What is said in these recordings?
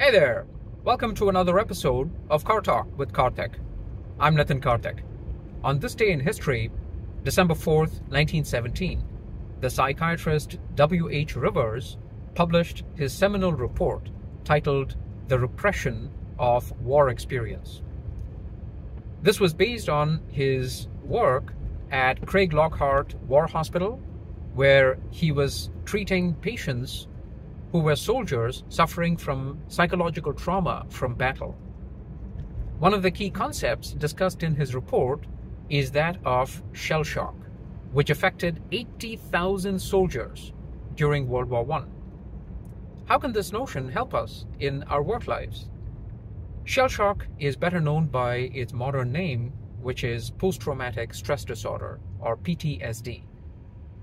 Hey there! Welcome to another episode of Car Talk with Kartik. I'm Nitin Kartik. On this day in history, December 4th, 1917, the psychiatrist W.H. Rivers published his seminal report titled The Repression of War Experience. This was based on his work at Craiglockhart War Hospital, where he was treating patients who were soldiers suffering from psychological trauma from battle. One of the key concepts discussed in his report is that of shell shock, which affected 80,000 soldiers during World War I. How can this notion help us in our work lives? Shell shock is better known by its modern name, which is post traumatic stress disorder or PTSD.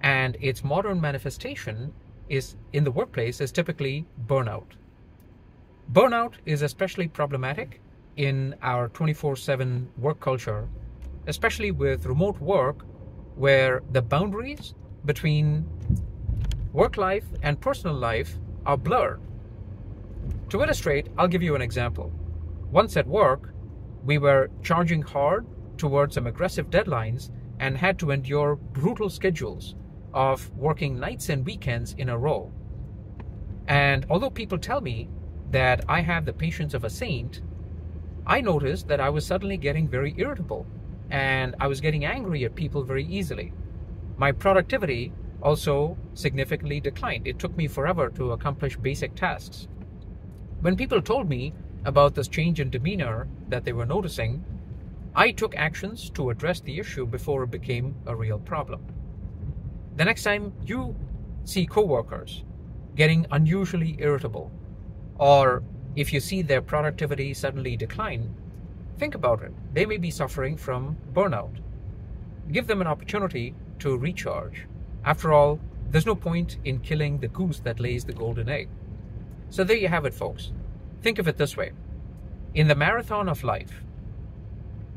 And its modern manifestation is in the workplace is typically burnout. Burnout is especially problematic in our 24 7 work culture, especially with remote work where the boundaries between work life and personal life are blurred. To illustrate, I'll give you an example. Once at work, we were charging hard towards some aggressive deadlines and had to endure brutal schedules of working nights and weekends in a row. And although people tell me that I have the patience of a saint, I noticed that I was suddenly getting very irritable and I was getting angry at people very easily. My productivity also significantly declined. It took me forever to accomplish basic tasks. When people told me about this change in demeanor that they were noticing, I took actions to address the issue before it became a real problem. The next time you see coworkers getting unusually irritable, or if you see their productivity suddenly decline, think about it. They may be suffering from burnout. Give them an opportunity to recharge. After all, there's no point in killing the goose that lays the golden egg. So there you have it, folks. Think of it this way in the marathon of life,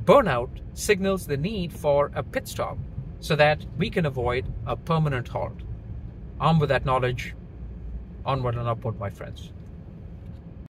burnout signals the need for a pit stop so that we can avoid a permanent halt. Armed with that knowledge, onward and upward, my friends.